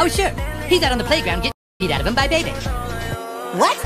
Oh, sure. He's out on the playground getting beat out of him by Baby. What?